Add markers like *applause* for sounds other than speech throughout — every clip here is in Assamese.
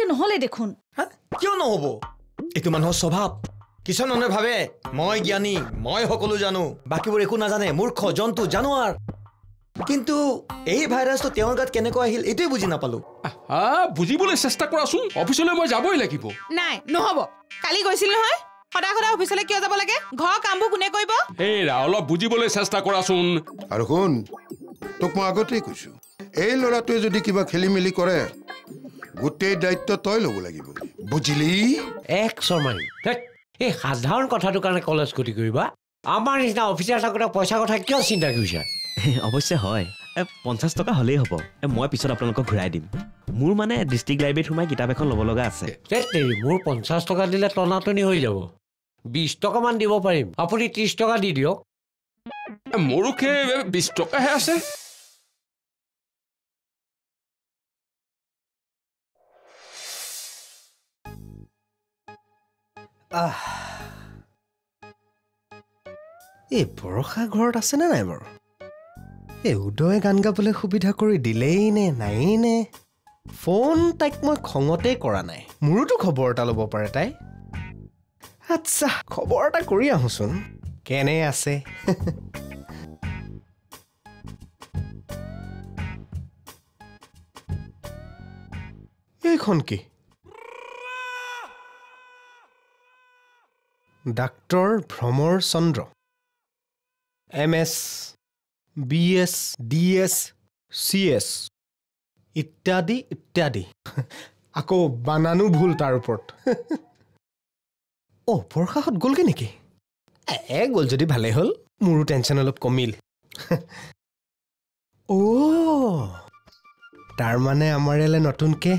দিয়ে নহ'লে দেখোন। হা? কিয় নহ'ব? এইটো মানুহৰ স্বভাৱ। কিছুমান মানুহে ভাবে মই জ্ঞানী মই সকলো জানো। বাকীবোৰ একো নাজানে মূৰ্খ জন্তু জানোৱাৰ। কিন্তু এই ভাইৰাছটো তেওঁৰ গাত কেনেকৈ আহিল এইটোৱে বুজি নাপালো। বুজিবলৈ চেষ্টা কৰাচোন। অফিচলৈ মই যাবই লাগিব। নাই নহ'ব। কালি গৈছিল নহয়? সদায় সদায় অফিচলৈ কিয় যাব লাগে? ঘৰৰ কামবোৰ কোনে কৰিব? হেৰা অলপ বুজিবলৈ চেষ্টা কৰাচোন। আৰু শুন তোক মই আগতেই কৈছো এই ল'ৰাটোৱে যদি কিবা খেলি মেলি কৰে গোটেই দায়িত্ব তই ল'ব লাগিব। বুজিলি? এক শৰ্মাৰী এই সাধাৰণ কথাটোৰ কাৰণে কলেজ ক্ষতি কৰিবা। আমাৰ নিচিনা অফিচাৰ থাকোঁতে পইচাৰ কথা কিয় চিন্তা কৰিছা? অৱশ্যে হয়। এ পঞ্চাছ টকা হ'লেই হ'ব। মই পিছত আপোনালোকক ঘূৰাই দিম। মোৰ মানে ডিষ্ট্ৰিক্ট লাইব্ৰেৰীত সোমাই কিতাপ এখন ল'ব লগা আছে। মোৰ পঞ্চাছ টকা দিলে টনাটনি হৈ যাব। বিছ টকামান দিব পাৰিম। আপুনি ত্ৰিছ টকা দি দিয়ক। মোৰো সেই বিছ টকাহে আছে? এই বৰষা ঘৰত আছেনে নাই বাৰু? এই উদয়ে গান গাবলৈ সুবিধা কৰি দিলেই নে নায়েই নে? ফোন তাইক মই খঙতেই কৰা নাই। মোৰোতো খবৰ এটা ল'ব পাৰে তাই। আচ্ছা খবৰ এটা কৰি আহোঁচোন। কেনে আছে? এইখন কি? Doctor Bhramar Chandra. M S B S D S C S ইত্যাদি ইত্যাদি। আকৌ বানানো ভুল তাৰ ওপৰত। অ' বৰ্ষাহঁত গ'লগৈ নেকি? এ গ'ল যদি ভালেই হ'ল মোৰো টেনশ্যন অলপ কমিল। অ' তাৰমানে আমাৰ ইয়ালৈ নতুনকৈ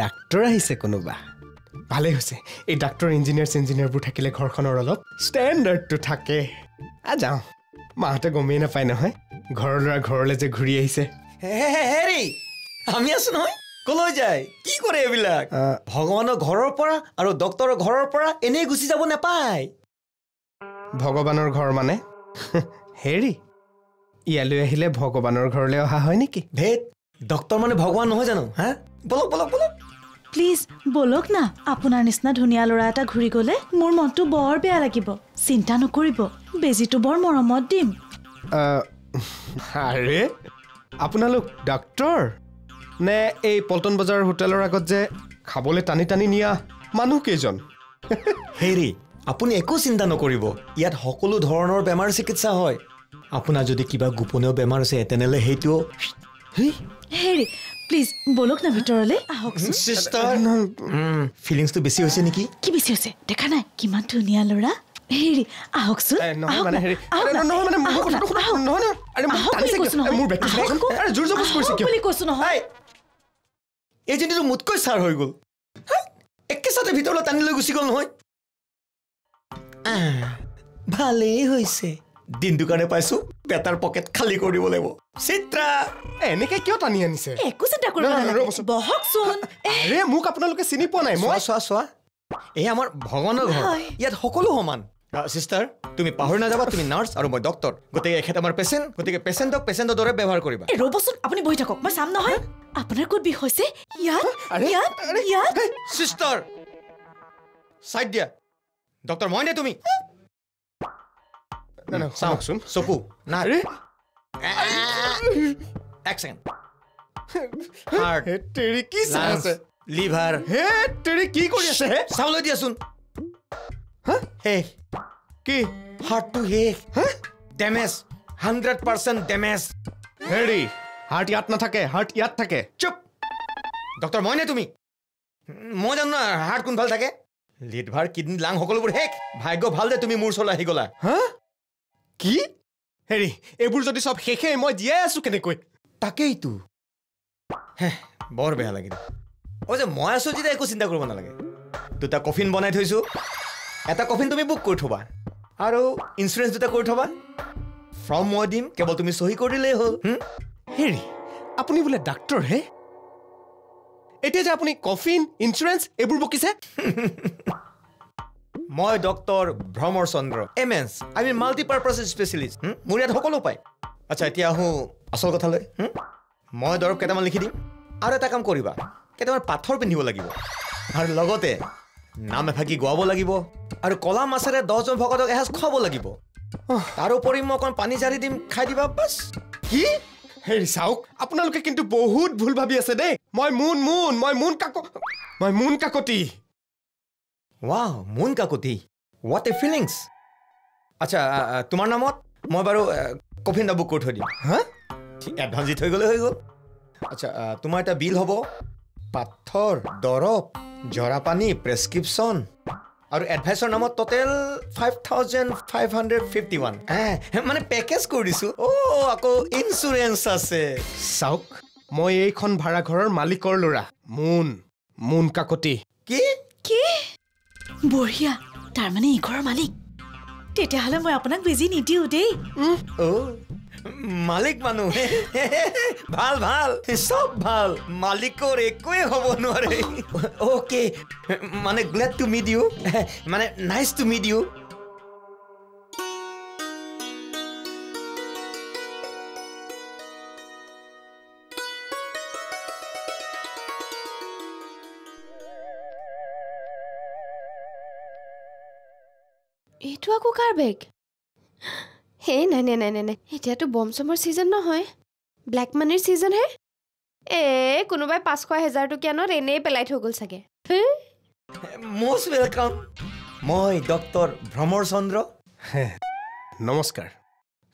ডাক্তৰ আহিছে কোনোবা। ভালেই হৈছে। এই ডাক্তৰ ইঞ্জিনিয়াৰ চিঞ্জিনিয়াৰবোৰ থাকিলে ঘৰখনৰ অলপ ষ্টেণ্ডাৰ্ডটো থাকে। আ যাওঁ। মাহঁতে গমেই নাপায় নহয়। ঘৰৰ ল'ৰা ঘৰলৈ যে ঘূৰি আহিছে। হেৰি আমি আছো নহয়। কলৈ যায়? কি কৰে এইবিলাক? ভগৱানৰ ঘৰৰ পৰা আৰু ডক্তৰৰ ঘৰৰ পৰা এনেই গুচি যাব নাপায়। ভগৱানৰ ঘৰ মানে? হেৰি ইয়ালৈ আহিলে ভগৱানৰ ঘৰলৈ অহা হয় নেকি? ভেদ ডক্তৰ মানে ভগৱান নহয় জানো? হা? বলক বলক বলক। প্লিজ বলক না আপোনাৰ নিচিনা ধুনীয়া ল'ৰা এটা ঘূৰি গ'লে মোৰ মনটো বৰ বেয়া লাগিব। চিন্তা নকৰিব বেজীটো বৰ মৰমত দিম। আৰে আপোনালোক ডাক্তৰ? নে এই পল্টন বজাৰ হোটেলৰ আগত যে খাবলৈ টানি টানি নিয়া মানুহ কেইজন? হেৰি আপুনি একো চিন্তা নকৰিব ইয়াত সকলো ধৰণৰ বেমাৰ চিকিৎসা হয়। আপোনাৰ যদি কিবা গোপনীয় বেমাৰ আছে তেনেহ'লে সেইটোও হেৰি প্লিজ বলক না ভিতৰলৈ। আহকচোন চিষ্টাৰ ফিলিংছটো বেছি হৈছে নেকি? কি বেছি হৈছে? দেখা নাই? কিমান ধুনীয়া ল'ৰা। হেৰি আহকচোন এ, নহয় আহক মানে না, হেৰি আহক নহয়, না, নহয় মানে মোৰ আহক না, কথাটো শুনা, আহক। নহয়, নহয়, আৰে মোক আহক টানিছে বুলি কৈছো কিয়? নহয়। মোৰ বেগটো চাই আহক আকৌ। আকৌ। আৰে জোৰ জবৰদস্তি কৰিছে আহক কিয়? বুলি কৈছো নহয়। হাই এইজনীতো মোতকৈ ছাৰ হৈ গ'ল। একেচাতে ভিতৰলৈ টানি লৈ গুচি গ'ল নহয়। ভালেই হৈছে। দিনটো কাৰণে পাইছো পেটাৰ পকেট খালী কৰি দিব লাগিব। চিত্ৰা এনেকে কিয় টানি আনিছে? একো চিন্তা কৰিব নালাগে। বহকচোন আৰে মোক আপোনালোকে চিনি পোৱা নাই মই চোৱা চোৱা এই আমাৰ ভগৱানৰ ঘৰ। ইয়াত সকলো সমান। চিষ্টাৰ তুমি পাহৰি নাযাবা তুমি নাৰ্ছ আৰু মই ডক্তৰ গতিকে এখেত আমাৰ পেচেণ্ট গতিকে পেচেণ্টক পেচেণ্টৰ দৰে ব্যৱহাৰ কৰিবা। ৰ'বচোন আপুনি বহি থাকক মই চাম নহয়। আপোনাৰ ক'ত বিষ হৈছে? ইয়াত ইয়াত ইয়াত। চিষ্টাৰ চাইড দিয়া। ডক্তৰ মই নে তুমি? নাই, নাই, চাওঁ শুনকচোন। চকু নাই আৰে এক ছেকেণ্ড হাৰ্ট হে তেৰি কি চাই আছে লিভাৰ হে তেৰি কি কৰি আছে হে চাবলৈ দিয়াচোন শেষ কি হাৰ্টটো শেষ ডেমেজ হাণ্ড্ৰেড পাৰ্চেণ্ট ডেমেজ হেৰি হাৰ্ট ইয়াত নাথাকে হাৰ্ট ইয়াত থাকে চুপ ডক্তৰ মই নে তুমি মই জানো না হাৰ্ট কোনফালে থাকে লিডভাৰ কিডনী লাং সকলোবোৰ শেষ ভাগ্য ভাল যে তুমি মোৰ ওচৰলৈ আহি গ'লা হা কি? হেৰি এইবোৰ যদি চব শেষেই মই জীয়াই আছো কেনেকৈ? তাকেইতো। হেহ, বৰ বেয়া লাগিল। অ' যে মই আছোঁ যেতিয়া একো চিন্তা কৰিব নালাগে। দুটা কফিন বনাই থৈছোঁ। এটা কফিন তুমি বুক কৰি থ'বা। আৰু ইঞ্চুৰেঞ্চ দুটা কৰি থ'বা। ফৰ্ম মই দিম কেৱল তুমি চহী কৰি দিলেই হ'ল? হেৰি আপুনি বোলে ডাক্তৰ হে? এতিয়া যে আপুনি কফিন ইঞ্চুৰেঞ্চ এইবোৰ বকিছে? *laughs* মই doctor Bhramar Chandra M S I mean multipurpose specialist মোৰ ইয়াত সকলো পায় আচ্ছা এতিয়া আহোঁ আচল কথালৈ? মই দৰৱ কেইটামান লিখি দিম। আৰু এটা কাম কৰিবা কেইটামান পাথৰ পিন্ধিব লাগিব। আৰু লগতে নাম এফাকি গোৱাব লাগিব। আৰু কলা মাছেৰে দহজন ভকতক এসাঁজ খুৱাব লাগিব। তাৰোপৰি মই অকণ পানী জাৰি দিম খাই দিবা বাছ। কি? হেৰি চাওক আপোনালোকে কিন্তু বহুত ভুল ভাবি আছে দেই। মই মোন মোন মই মোন কাক মই মোন কাকতি। ৱাও মোন কাকতি। হোৱাট এ ফিলিংছ আচ্ছা তোমাৰ নামত মই বাৰু কফিন এটা বুক কৰি থৈ দিম। হা? এডভান্স দি থৈ গ'লে হৈ গ'ল। আচ্ছা তোমাৰ এটা বিল হ'ব। পাথৰ দৰৱ জৰা পানী প্ৰেছক্ৰিপশ্যন আৰু এডভাইচৰ নামত total five thousand five hundred fifty one মানে পেকেজ কৰি দিছোঁ। অ' আকৌ ইঞ্চুৰেঞ্চ আছে। চাওক মই এইখন ভাড়াঘৰৰ মালিকৰ ল'ৰা। মোন মোন কাকতি। কি? কি? বঢ়িয়া তাৰমানে এই ঘৰৰ মালিক তেতিয়াহ'লে মই আপোনাক বেজি নিদিওঁ দেই মালিক মানুহ ভাল ভাল চব ভাল মালিকৰ একোৱে হ'ব নোৱাৰে অ'কে মানে গ্লেড টু মিট ইউ মানে নাইচ টু মিট ইউ এইটো আকৌ কাৰ বেগ হে নাই নাই নাই নাই নাই। এতিয়াতো বম চমৰ ছিজন নহয়। ব্লেক মানিৰ ছিজনহে এ কোনোবাই পাঁচশ এহেজাৰ টকীয়া নোট এনেই পেলাই থৈ গ'ল চাগে? মষ্ট ৱেলকাম মই ডক্টৰ ভ্ৰমৰ চন্দ্ৰ। নমস্কাৰ।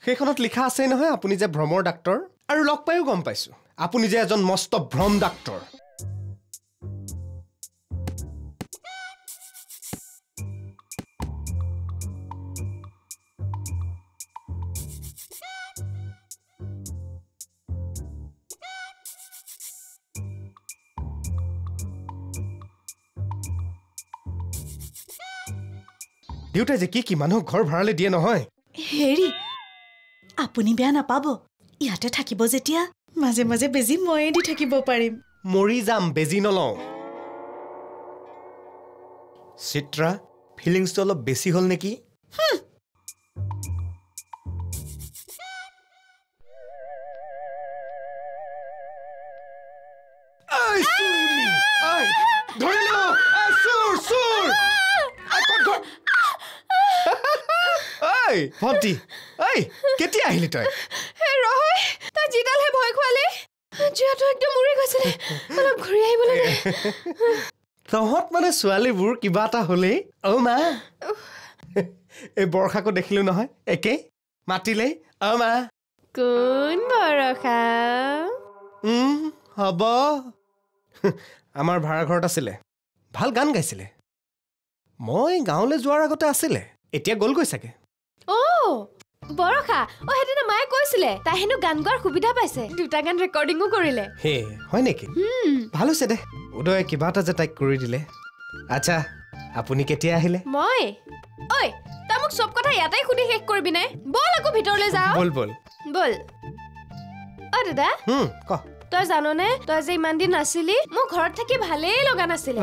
সেইখনত লিখা আছেই নহয় আপুনি যে ভ্ৰমৰ ডাক্তৰ। আৰু লগ পায়ো গম পাইছোঁ। আপুনি যে এজন মস্ত ভ্ৰম ডাক্তৰ। দেউতাই যে কি কি মানুহক ঘৰ ভাড়ালৈ দিয়ে নহয়। হেৰি আপুনি বেয়া নাপাব। ইয়াতে থাকিব যেতিয়া। মাজে মাজে বেজি ময়ে দি থাকিব পাৰিম। মৰি যাম বেজি নলওঁ। চিত্ৰা ফিলিংছটো অলপ বেছি হ'ল নেকি? চোৰ, চোৰ! এই, ভণ্টি, এই, কেতিয়া আহিলি তই? হে ৰহৈ তই যিডালহে ভয় খোৱালি। যোৱাটো একদম উৰি গৈছিলে অলপ ঘূৰি আহিব লাগে। তহঁত মানে ছোৱালীবোৰ কিবা এটা হ'লেই। অ' মা। এই বৰষাকো দেখিলো নহয় একে। মাতিলেই। অ' মা। কোন বৰষা? হ'ব। আমাৰ ভাড়াঘৰত আছিলে। ভাল গান গাইছিলে। মই গাঁৱলৈ যোৱাৰ আগতে আছিলে। এতিয়া গ'লগৈ চাগে। বৰষা অ' সেইদিনা মায়ে কৈছিলে তাই হেনো গান গোৱাৰ সুবিধা পাইছে। দুটা গান ৰেকৰ্ডিঙো কৰিলে। হে হয় নেকি? ভাল হৈছে দে। উদয়ে কিবা এটা যে তাইক কৰি দিলে। আচ্ছা আপুনি কেতিয়া আহিলে? মই? ঐ তই মোক চব কথা ইয়াতেই সুধি শেষ কৰিবি নে? ব'ল আকৌ ভিতৰলৈ যাওঁ। ব'ল ব'ল। ব'ল। অ দাদা। ক। তই জাননে তই যে ইমান দিন নাছিলি মোৰ ঘৰত থাকি ভালেই লগা নাছিলে।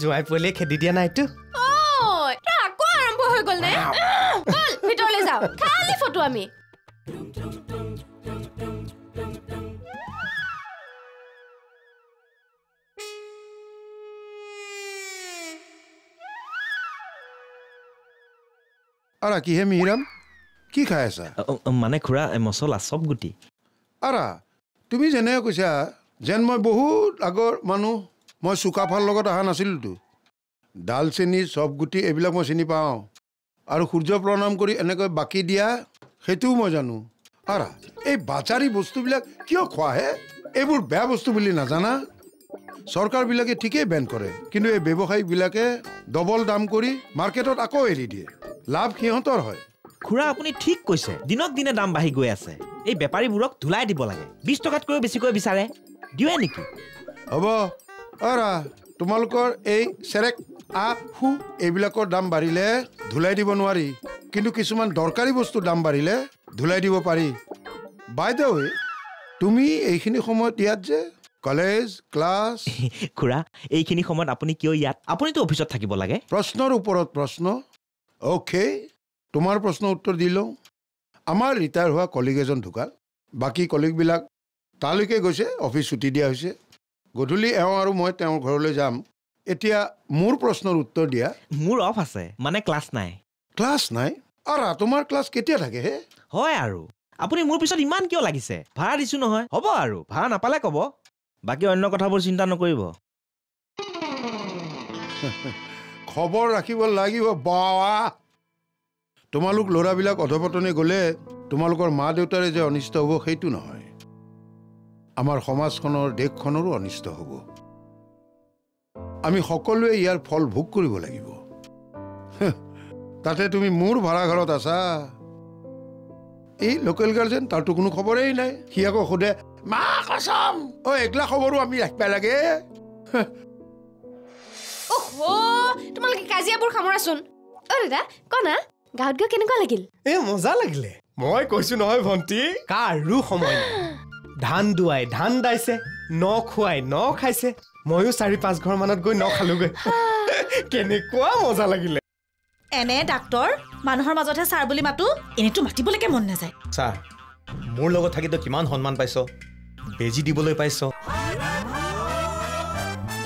জোৱাই পোৱালিয়ে খেদি দিয়া নাইতো। তই আকৌ আৰম্ভ হৈ গ'ল নে? যাওঁ। খালি ফটো আমি। আৰা কিহে মিহিৰাম? কি খাই আছা? মানে খুৰা এ, মছলা চব গুটি। আৰা তুমি যেনেকৈ কৈছা যেন মই বহুত আগৰ মানুহ মই চুকাফাৰ লগত অহা নাছিলোতো। ডালচেনি চব গুটি এইবিলাক মই চিনি পাওঁ। আৰু সূৰ্য প্ৰণাম কৰি এনেকৈ বাকী দিয়া সেইটোও মই জানো। আৰা এই বাজাৰী বস্তুবিলাক কিয় খোৱা হে? এইবোৰ বেয়া বস্তু বুলি নাজানা? চৰকাৰবিলাকে ঠিকেই বেন কৰে কিন্তু এই ব্যৱসায়ীবিলাকে ডবল দাম কৰি মাৰ্কেটত আকৌ এৰি দিয়ে। লাভ সিহঁতৰ হয়। খুৰা আপুনি ঠিক কৈছে দিনক দিনে দাম বাঢ়ি গৈ আছে। এই বেপাৰীবোৰক ধুলাই দিব লাগে। বিছ টকাতকৈও বেছিকৈ বিচাৰে। দিওঁৱে নেকি? হ'ব অৰা তোমালোকৰ এই চেৰেক আ হু এইবিলাকৰ দাম বাঢ়িলে ধুলাই দিব নোৱাৰি। কিন্তু কিছুমান দৰকাৰী বস্তুৰ দাম বাঢ়িলে ধুলাই দিব পাৰি। বাইদেউ তুমি এইখিনি সময়ত ইয়াত যে কলেজ ক্লাছ *laughs* খুৰা এইখিনি সময়ত আপুনি কিয় ইয়াত? আপুনিতো অফিচত থাকিব লাগে। প্ৰশ্নৰ ওপৰত প্ৰশ্ন। অ'কে তোমাৰ প্ৰশ্ন উত্তৰ দি লওঁ। আমাৰ ৰিটায়াৰ হোৱা কলিগ এজন ঢুকাল। বাকী কলিগবিলাক তালৈকে গৈছে অফিচ ছুটি দিয়া হৈছে। গধূলি এওঁ আৰু মই তেওঁৰ ঘৰলৈ যাম। এতিয়া মোৰ প্ৰশ্নৰ উত্তৰ দিয়া। মোৰ অফ আছে মানে ক্লাছ নাই। ক্লাছ নাই? আৰা তোমাৰ ক্লাছ কেতিয়া থাকে হে? হয় আৰু। আপুনি মোৰ পিছত ইমান কিয় লাগিছে? ভাড়া দিছোঁ নহয়। হ'ব আৰু ভাড়া নাপালে ক'ব। বাকী অন্য কথাবোৰ চিন্তা নকৰিব। *laughs* খবৰ ৰাখিব লাগিব বাৱা। তোমালোক ল'ৰাবিলাক অধপতনে গ'লে তোমালোকৰ মা দেউতাৰে যে অনিষ্ট হ'ব সেইটো নহয়। আমাৰ সমাজখনৰ দেশখনৰো অনিষ্ট হ'ব। আমি সকলোৱে ইয়াৰ ফল ভোগ কৰিব লাগিব। তাতে তুমি মোৰ ভাড়াঘৰত আছা। এই লোকেল গাৰ্জেন তাৰতো কোনো খবৰেই নাই। সি আকৌ সোধে মা কচাম অ এগলা খবৰো আমি ৰাখিব লাগে? তোমালোকে কাজিয়াবোৰ সামৰাচোন। অ' দাদা কনা গাঁৱত গৈ কেনেকুৱা লাগিল? এ মজা লাগিলে। মই কৈছো নহয় ভণ্টি। কাৰো সময় নাই। ধান দুৱাই ধান দাইছে ন খুৱাই ন খাইছে। ময়ো চাৰি পাঁচ ঘৰ মানত গৈ ন খালোগৈ। *laughs* কেনেকুৱা মজা লাগিলে। এনে ডাক্তৰ মানুহৰ মাজতহে ছাৰ বুলি মাতো এনেতো মাতিবলৈকে মন নাযায়। চা মোৰ লগত থাকি তই কিমান সন্মান পাইছ বেজী দিবলৈ পাইছ।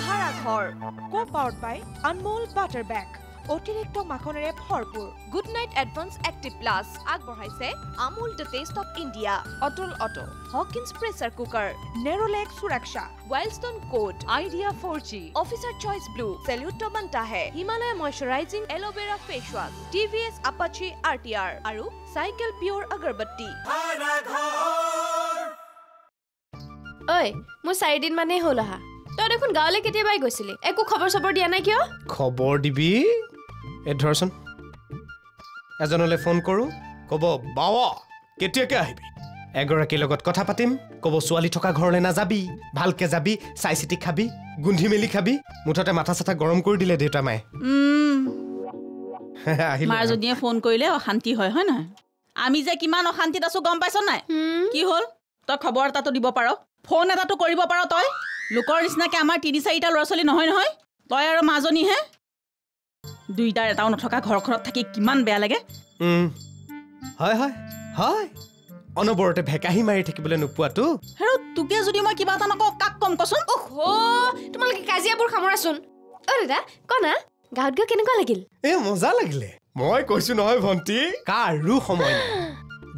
ভাড়াঘৰ co powered by Anmol butter বেগ। অতিৰিক্ত মাখনেৰে ভৰপূৰ। Good night advance active plus আগবঢ়াইছে Amul the taste of India Atul auto Hawkins pressure cooker Nerolac সুৰক্ষা Wildstone code Idea for G officer choice blue salute মান্টাহে Himalaya moisturising aloe vera face wash T V S Apache R T R আৰু চাইকেল পিয়ৰ আগৰবাতি ঐ মোৰ চাৰিদিন মানেই হ'ল অহা। তই দেখোন গাঁৱলৈ কেতিয়াবাই গৈছিলি। একো খবৰ চবৰ দিয়া নাই কিয়? খবৰ দিবি? এই ধৰচোন এজনলৈ ফোন কৰোঁ ক'ব বাৱা কেতিয়াকে আহিবি? এগৰাকীৰ লগত কথা পাতিম ক'ব ছোৱালী থকা ঘৰলৈ নাযাবি ভালকে যাবি চাই চিতি খাবি গোন্ধি মেলি খাবি মুঠতে মাথা চাথা গৰম কৰি দিলে দেউতা মায়ে। *laughs* আহিলে মাৰজনীয়ে ফোন কৰিলে অশান্তি হয় হয় নহয়? আমি যে কিমান অশান্তিত আছো গম পাইছ নাই? কি হ'ল? তই খবৰ এটাতো দিব পাৰ। ফোন এটাতো কৰিব পাৰ তই? লোকৰ নিচিনাকে আমাৰ তিনি চাৰিটা ল'ৰা ছোৱালী নহয় নহয় তই আৰু মাজনীহে? দুইটাৰ এটাও নথকা ঘৰখনত থাকি কিমান বেয়া লাগে? হয় হয় হয়। অনবৰতে ভেকাহি মাৰি থাকিবলৈ নোপোৱাতো আৰু তোকে যদি মই কিবা এটা নকওঁ কাক ক'ম কচোন? অহ' তোমালোকে কাজিয়াবোৰ সামৰাচোন। অ' দাদা কনা গাঁৱত গৈ কেনেকুৱা লাগিল? এ মজা লাগিলে। মই কৈছো নহয় ভণ্টি কাৰো সময় নাই।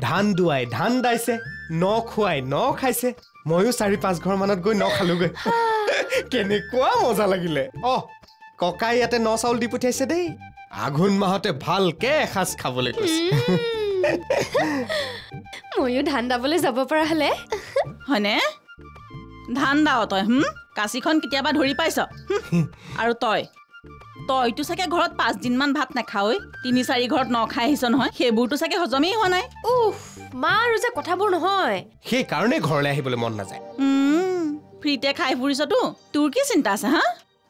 ধান দুৱাই ধান দাইছে ন খুৱাই ন খাইছে। ময়ো চাৰি পাঁচ ঘৰ মানত গৈ ন খালোগৈ। কেনেকুৱা মজা লাগিলে। অ ককাই ইয়াতে ন চাউল দি পঠিয়াইছে দেই। আঘোণ মাহতে ভালকে এসাঁজ খাবলৈ কৈছে। ময়ো ধান দাবলৈ যাব পৰা হ'লে। হয়নে? ধান দাও তই হুম? কাঁচিখন কেতিয়াবা ধৰি পাইছ। আৰু তই? তইতো চাগে ঘৰত পাঁচদিনমান ভাত নাখাৱই তিনি চাৰি ঘৰত ন খাই আহিছ নহয় সেইবোৰতো চাগে হজমেই হোৱা নাই। উফ মা আৰু যে কথাবোৰ নহয়। সেইকাৰণে ঘৰলৈ আহিবলৈ মন নাযায়। উম, ফ্ৰীতে খাই ফুৰিছতো? তোৰ কি চিন্তা আছে হা?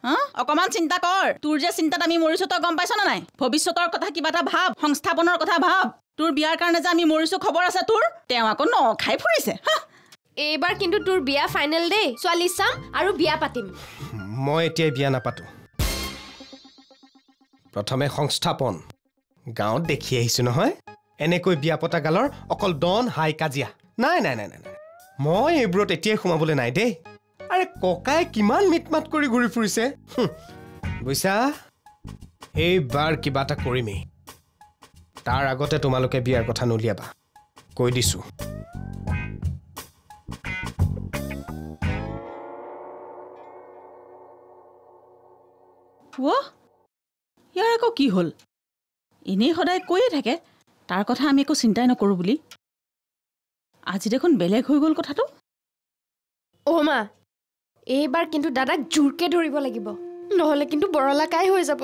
হা? অকমান চিন্তা কৰ। তোৰ যে চিন্তাত আমি মৰিছো তই গম পাইছ নে নাই? ভৱিষ্যতৰ কথা কিবা এটা ভাব সংস্থাপনৰ কথা ভাব। তোৰ বিয়াৰ কাৰণে যে আমি মৰিছো খবৰ আছে তোৰ? তেওঁ আকৌ ন খাই ফুৰিছে এইবাৰ কিন্তু তোৰ বিয়া ফাইনেল দেই। ছোৱালী চাম আৰু বিয়া পাতিম। মই এতিয়াই বিয়া নাপাতো। প্ৰথমে সংস্থাপন। গাঁৱত দেখি আহিছো নহয়। এনেকৈ বিয়া পতা গালৰ অকল ডন হাই কাজিয়া। নাই নাই নাই নাই নাই। মই এইবোৰত এতিয়াই সোমাবলৈ নাই দেই। আৰে ককাই কিমান মিট মাত কৰি ঘূৰি ফুৰিছে? হুঁ, বুজিছা এইবাৰ কিবা এটা কৰিমেই। তাৰ আগতে তোমালোকে বিয়াৰ কথা নুলিয়াবা। কৈ দিছোঁ। ইয়াৰ আকৌ কি হ'ল? এনেই সদায় কৈয়ে থাকে। তাৰ কথা আমি একো চিন্তাই নকৰোঁ বুলি। আজি দেখোন বেলেগ হৈ গ'ল কথাটো। অ' মা এইবাৰ কিন্তু দাদাক জোৰকে ধৰিব লাগিব। নহ'লে কিন্তু বৰলা কাই হৈ যাব।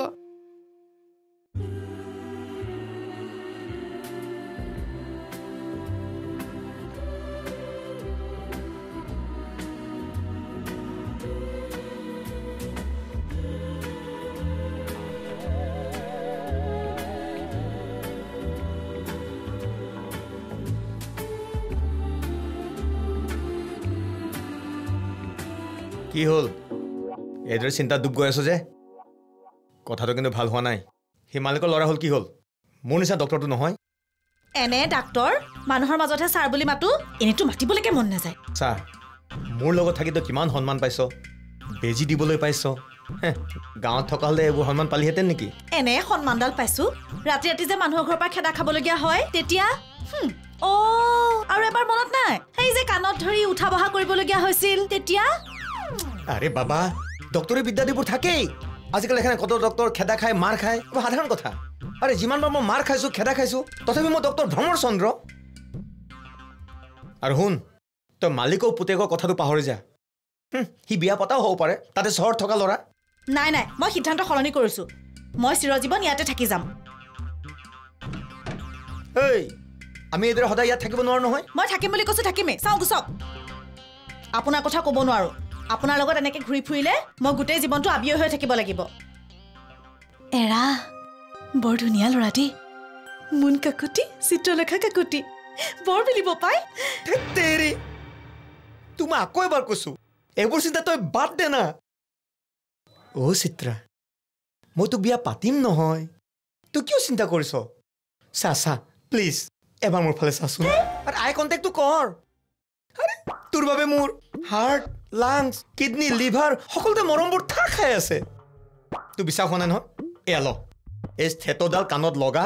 কি হ'ল? এইদৰে চিন্তাত ডুব গৈ আছো যে? কথাটো কিন্তু ভাল হোৱা নাই। সেই মালিকৰ ল'ৰা হ'ল কি হ'ল? মোৰ নিচিনা ডক্টৰটো নহয়। এনে ডাক্তৰ মানুহৰ মাজতহে ছাৰ বুলি মাতো এনেতো মাতিবলৈকে মন নাযায়। চা মোৰ লগত থাকি তই কিমান সন্মান পাইছ? বেজী দিবলৈ পাইছ? গাঁৱত থকা হ'লে এইবোৰ সন্মান পালিহেঁতেন নেকি? এনে সন্মানডাল পাইছো। ৰাতি ৰাতি যে মানুহৰ ঘৰৰ পৰা খেদা খাবলগীয়া হয় তেতিয়া অ' আৰু এবাৰ মনত নাই? সেই যে কাণত ধৰি উঠা বহা কৰিবলগীয়া হৈছিল তেতিয়া? আৰে বাবা ডক্তৰী বিদ্যাদিবোৰ থাকেই। আজিকালি এখানে কত ডক্তৰ খেদা খায় মাৰ খায় এইবোৰ সাধাৰণ কথা। আৰে যিমানবাৰ মই মাৰ খাইছোঁ খেদা খাইছোঁ তথাপি মই ডক্তৰ ভ্ৰমৰ চন্দ্ৰ আৰু শুন তই মালিকৰ পুতেকৰ কথাটো পাহৰি যা। সি বিয়া পতাও হ'ব পাৰে তাতে চহৰত থকা ল'ৰা। নাই নাই মই সিদ্ধান্ত সলনি কৰিছো। মই চিৰজীৱন ইয়াতে থাকি যাম। এই আমি এইদৰে সদায় ইয়াত থাকিব নোৱাৰো নহয়। মই থাকিম বুলি কৈছো থাকিমেই। চাওঁ গুচক আপোনাৰ কথা ক'ব নোৱাৰো। আপোনাৰ লগত এনেকে ঘূৰি ফুৰিলে মই গোটেই জীৱনটো আবিয় হৈ থাকিব লাগিব। এৰা বৰ ধুনীয়া ল'ৰা দেই মোন কাকুতি চিত্ৰলেখা কাকুতি। বৰ মিলিব পাই। মই আকৌ এবাৰ কৈছো এইবোৰ চিন্তা তই বাদ দে না। অ' চিত্ৰা মই তোক বিয়া পাতিম নহয়। তই কিয় চিন্তা কৰিছ? চা চা প্লিজ এবাৰ মোৰ ফালে চাচোন। আৰু আই কণ্টেক্টটো কৰ। তোৰ বাবে মোৰ হাৰ্ট লাংছ কিডনী লিভাৰ সকলোতে মৰমবোৰ থাৰ খাই আছে। তোৰ বিশ্বাস হোৱা নাই নহয়? এয়া ল। এই থেতডাল কাণত লগা।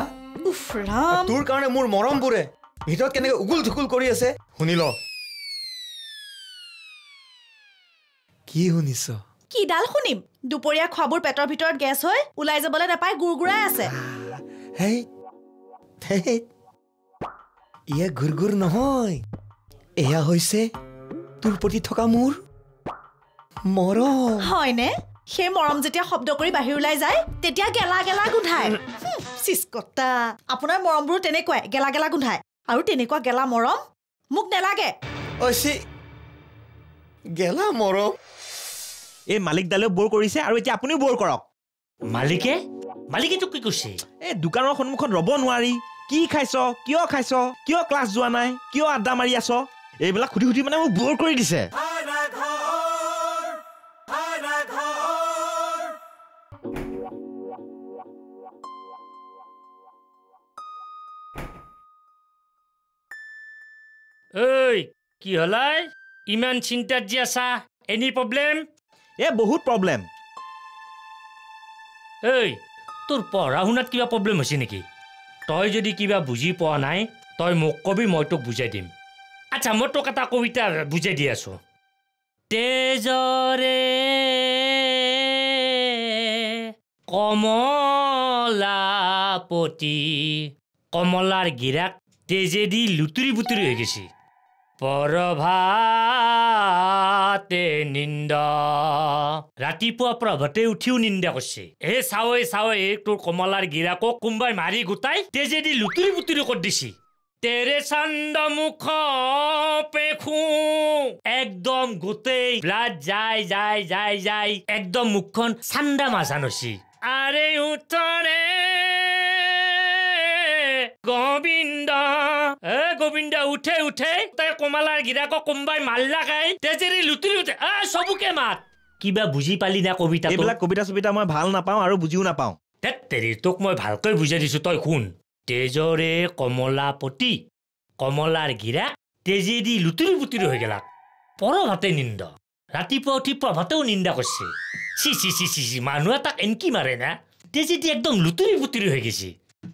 তোৰ কাৰণে মোৰ মৰমবোৰে ভিতৰত কেনেকে উগুল ঢুকুল কৰি আছে শুনি ল। কি শুনিছ? কিডাল শুনিম? দুপৰীয়া খোৱাবোৰ পেটৰ ভিতৰত গেছ হৈ ওলাই যাবলৈ নাপাই গুৰ গুৰাই আছে ইয়া ঘূৰ ঘূৰ নহয়। এয়া হৈছে তোৰ প্ৰতি থকা মোৰ মৰম। হয়নে? সেই মৰম যেতিয়া শব্দ কৰি বাহিৰ ওলাই যায় তেতিয়া গেলা গেলা গোন্ধায়। চিচকটা আপোনাৰ মৰমবোৰো তেনেকুৱাই গেলা গেলা গোন্ধায়। আৰু তেনেকুৱা গেলা মৰম মোক নেলাগে। গেলা মৰম। এই মালিকডালেও বৰ কৰিছে আৰু এতিয়া আপুনিও বৰ কৰক। মালিকে? মালিকে তোক কি কৈছে? এই দোকানৰ সন্মুখত ৰ'ব নোৱাৰি। কি খাইছ? কিয় খাইছ? কিয় ক্লাছ যোৱা নাই? কিয় আড্ডা মাৰি আছ? এইবিলাক সুধি সুধি মানে মোক বৰ কৰি দিছে। কি হলাই? ইমান চিন্তাত যি আছা? এনি প্ৰব্লেম এ বহুত প্ৰব্লেম ঐ তোৰ পঢ়া শুনাত কিবা প্ৰব্লেম হৈছে নেকি? তই যদি কিবা বুজি পোৱা নাই তই মোক কবি মই তোক বুজাই দিম। আচ্ছা মই তোক এটা কবিতা বুজাই দি আছো। তেজৰে কমলাপতি কমলাৰ গিৰাক তেজেদি লুতুৰি বুতুৰি হৈ গৈছে। প্ৰভাতে নিন্দা। ৰাতিপুৱা প্ৰভাতে উঠিও নিন্দা কৰিছে। এ চাৱৈ চাৱৈ তোৰ কমলাৰ গিৰাকক কোনোবাই মাৰি গোটাই তেজেদি লুতুৰি বুতুৰি কৰি দিছে। তেৰে চান্দ মুখ পেখু। একদম গোটেই ব্লাড যাই যাই যাই যাই একদম মুখখন চান্দা মাজান হৈছে আৰে উত্তৰে গোবিন্দ। এ গোবিন্দ উঠে উঠে। তাই কমালাৰ গিৰাকক কোনোবাই মাল্লা খাই তেজেৰি লুতুৰি উঠে আ চবুকে মাত। কিবা বুজি পালি না কবিতা এইবিলাক কবিতা চবিতা মই ভাল নাপাওঁ আৰু বুজিও নাপাওঁ। তেৰি তোক মই ভালকৈ বুজাই দিছো তই শুন। তেজৰে কমলাপতি কমলাৰ গিৰাক তেজেদি লুতুৰি পুতুৰি হৈ গেলাক। পৰভাতে নিন্দ। ৰাতিপুৱা উঠি প্ৰভাতেও নিন্দা কৰিছে। চি চি চি চি চি মানুহে তাক এনকি মাৰে না। তেজেদি একদম লুতুৰি পুতুৰি হৈ গৈছে।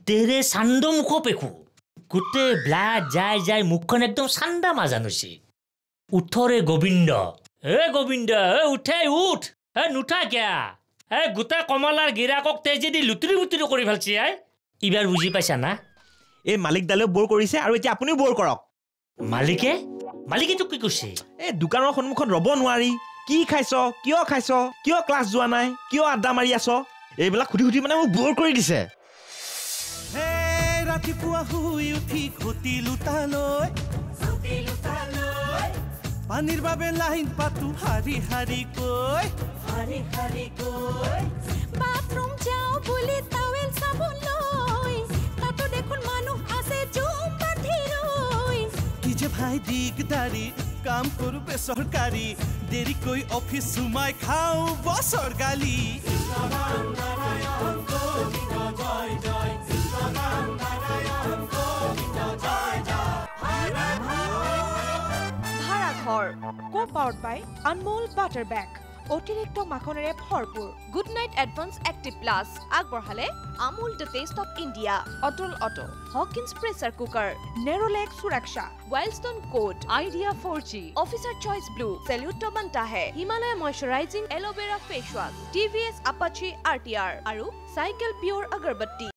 তেৰে চান্দ মুখ পেখু গোটেই ব্লাড যাই যাই মুখখন একদম চান্দা মাজান হৈছে উঠৰে গোবিন্দ এ গোবিন্দ এ উঠে উঠ এ নুঠা কিয়া এ গোটেই কমলাৰ গিৰাকক তেজেদি লুতুৰি বুতুৰি কৰি ভালছি আই ইবাৰ বুজি পাইছা না এই মালিকডালেও বৰ কৰিছে আৰু এতিয়া আপুনিও বৰ কৰক মালিকে মালিকে তোক কি কৈছে এই দোকানৰ সন্মুখত ৰ'ব নোৱাৰি কি খাইছ কিয় খাইছ কিয় ক্লাছ যোৱা নাই কিয় আড্ডা মাৰি আছ এইবিলাক সুধি সুধি মানে মোক বৰ কৰি দিছে ৰাতিপুৱা শুই উঠি ঘটি লুটালৈ। পানীৰ বাবে লাইন পাতো শাৰী শাৰী কৈ। বাথৰুম যাওঁ বুলি টাৱেল চাবোন লৈ তাতো দেখোন মানুহ আছে জুম বান্ধি ৰৈ। কি যে ভাই দিগদাৰী কাম কৰো বেচৰকাৰী। দেৰিকৈ অফিচ সোমাই খাওঁ বছৰ গালি। ভাড়াঘৰ co powered by Anmol butter বেগ অতিৰিক্ত মাখনেৰে ভৰপূৰ। Good night advance active plus আগবঢ়ালে Amul the taste India Atul auto Hawkins pressure cooker Nerolac সুৰক্ষা Wildstone code Idea for G officer choice blue salute Himalaya moisturising aloe vera face wash T V S Apache R T R আৰু চাইকেল পিয়ৰ আগৰবত্তি